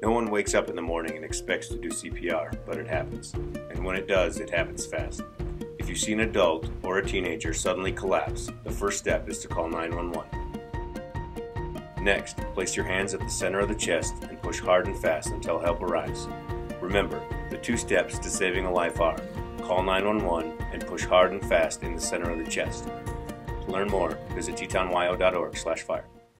No one wakes up in the morning and expects to do CPR, but it happens. And when it does, it happens fast. If you see an adult or a teenager suddenly collapse, the first step is to call 911. Next, place your hands at the center of the chest and push hard and fast until help arrives. Remember, the two steps to saving a life are call 911 and push hard and fast in the center of the chest. To learn more, visit tetonwyo.org/fire.